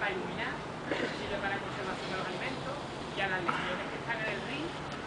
para iluminar, sirve para conservación de los alimentos y a las lesiones que están en el ring